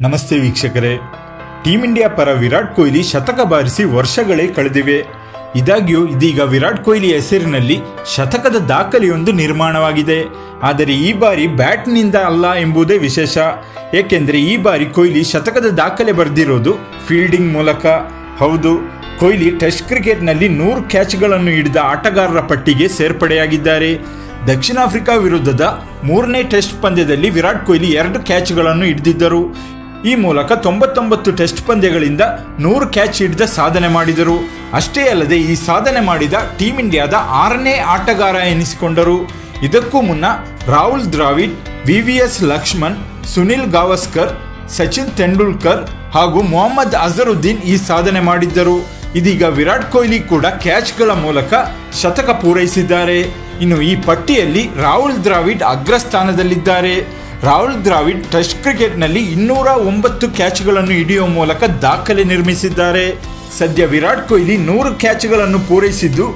ನಮಸ್ತೆ ವೀಕ್ಷಕರೇ. Team India ಪರ ವಿರಾಟ್ ಕೊಹ್ಲಿ ಶತಕ ಬಾರಿಸಿ ವರ್ಷಗಳೇ ಕಳೆದಿವೆ. ಇದಾಗ್ಯೂ ಇದೀಗ ವಿರಾಟ್ ಕೊಹ್ಲಿ ಹೆಸರಿನಲ್ಲಿ ಶತಕದ ದಾಖಲೆಯೊಂದು ನಿರ್ಮಾಣವಾಗಿದೆ. ಆದರೆ ಈ ಬಾರಿ ಬ್ಯಾಟ್ನಿಂದ ಅಲ್ಲ ಎಂಬುದೇ ವಿಶೇಷ. ಏಕೆಂದರೆ ಈ ಬಾರಿ ಕೊಹ್ಲಿ ಶತಕದ ದಾಖಲೆ ಬರೆದಿರೋದು ಫೀಲ್ಡಿಂಗ್ ಮೂಲಕ. ಹೌದು, ಕೊಹ್ಲಿ ಟೆಸ್ಟ್ ಕ್ರಿಕೆಟ್ನಲ್ಲಿ ನೂರು ಕ್ಯಾಚ್ಗಳನ್ನು ಹಿಡಿದ ಆಟಗಾರರ ಪಟ್ಟಿಗೆ ಸೇರ್ಪಡೆಯಾಗಿದ್ದಾರೆ. ದಕ್ಷಿಣ ಆಫ್ರಿಕಾ ವಿರುದ್ಧದ ಮೂರನೇ ಟೆಸ್ಟ್ ಪಂದ್ಯದಲ್ಲಿ ವಿರಾಟ್ ಕೊಹ್ಲಿ ಎರಡು ಕ್ಯಾಚ್ಗಳನ್ನು ಹಿಡಿದಿದ್ದರು. ಈ ಮೂಲಕ ತೊಂಬತ್ತೊಂಬತ್ತು ಟೆಸ್ಟ್ ಪಂದ್ಯಗಳಿಂದ ನೂರು ಕ್ಯಾಚ್ ಹಿಡಿದ ಸಾಧನೆ ಮಾಡಿದರು. ಅಷ್ಟೇ ಅಲ್ಲದೆ ಈ ಸಾಧನೆ ಮಾಡಿದ ಟೀಂ ಇಂಡಿಯಾದ ಆರನೇ ಆಟಗಾರ ಎನಿಸಿಕೊಂಡರು. ಇದಕ್ಕೂ ಮುನ್ನ ರಾಹುಲ್ ದ್ರಾವಿಡ್, ವಿವಿಎಸ್ ಲಕ್ಷ್ಮಣ್, ಸುನಿಲ್ ಗಾವಸ್ಕರ್, ಸಚಿನ್ ತೆಂಡೂಲ್ಕರ್ ಹಾಗೂ ಮೊಹಮ್ಮದ್ ಅಜರುದ್ದೀನ್ ಈ ಸಾಧನೆ ಮಾಡಿದ್ದರು. ಇದೀಗ ವಿರಾಟ್ ಕೊಹ್ಲಿ ಕೂಡ ಕ್ಯಾಚ್ಗಳ ಮೂಲಕ ಶತಕ ಪೂರೈಸಿದ್ದಾರೆ. ಇನ್ನು ಈ ಪಟ್ಟಿಯಲ್ಲಿ ರಾಹುಲ್ ದ್ರಾವಿಡ್ ಅಗ್ರಸ್ಥಾನದಲ್ಲಿದ್ದಾರೆ. ರಾಹುಲ್ ದ್ರಾವಿಡ್ ಟೆಸ್ಟ್ ಕ್ರಿಕೆಟ್ನಲ್ಲಿ ಇನ್ನೂರ ಒಂಬತ್ತು ಕ್ಯಾಚ್ಗಳನ್ನು ಹಿಡಿಯುವ ಮೂಲಕ ದಾಖಲೆ ನಿರ್ಮಿಸಿದ್ದಾರೆ. ಸದ್ಯ ವಿರಾಟ್ ಕೊಹ್ಲಿ ನೂರು ಕ್ಯಾಚ್ಗಳನ್ನು ಪೂರೈಸಿದ್ದು,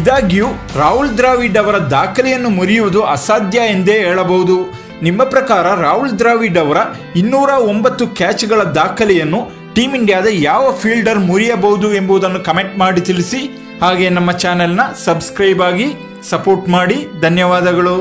ಇದಾಗಿಯೂ ರಾಹುಲ್ ದ್ರಾವಿಡ್ ಅವರ ದಾಖಲೆಯನ್ನು ಮುರಿಯುವುದು ಅಸಾಧ್ಯ ಎಂದೇ ಹೇಳಬಹುದು. ನಿಮ್ಮ ಪ್ರಕಾರ ರಾಹುಲ್ ದ್ರಾವಿಡ್ ಅವರ ಇನ್ನೂರ ಒಂಬತ್ತು ಕ್ಯಾಚ್ಗಳ ದಾಖಲೆಯನ್ನು ಟೀಮ್ ಇಂಡಿಯಾದ ಯಾವ ಫೀಲ್ಡರ್ ಮುರಿಯಬಹುದು ಎಂಬುದನ್ನು ಕಮೆಂಟ್ ಮಾಡಿ ತಿಳಿಸಿ. ಹಾಗೆ ನಮ್ಮ ಚಾನೆಲ್ನ ಸಬ್ಸ್ಕ್ರೈಬ್ ಆಗಿ ಸಪೋರ್ಟ್ ಮಾಡಿ. ಧನ್ಯವಾದಗಳು.